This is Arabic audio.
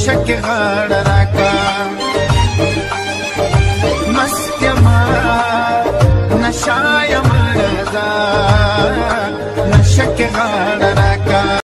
نشک غاړه راکا مست ما نشایم checking on and I